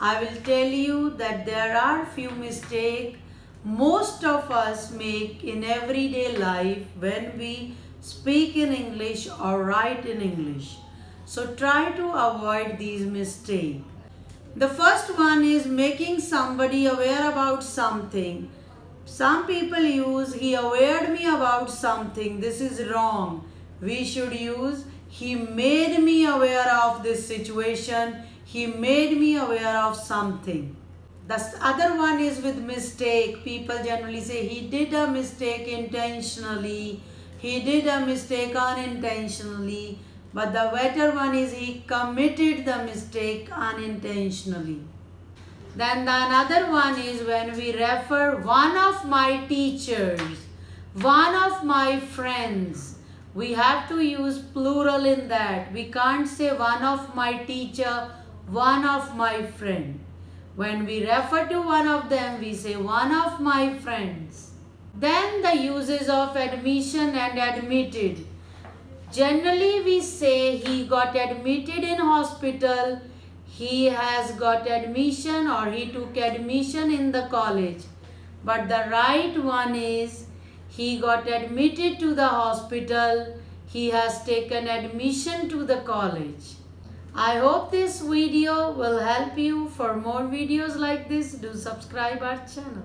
I will tell you that there are few mistakes most of us make in everyday life when we speak in English or write in English. So try to avoid these mistakes. The first one is making somebody aware about something. Some people use he awared me about something. This is wrong. We should use he made me aware of this situation. He made me aware of something. The other one is with mistake. People generally say he did a mistake intentionally. He did a mistake unintentionally. But the better one is he committed the mistake unintentionally. Then the another one is when we refer one of my teachers, one of my friends. We have to use plural in that. We can't say one of my teacher, one of my friend. When we refer to one of them, we say one of my friends. Then the uses of admission and admitted. Generally we say he got admitted in hospital, he has got admission or he took admission in the college. But the right one is he got admitted to the hospital, he has taken admission to the college. I hope this video will help you. For more videos like this, do subscribe our channel.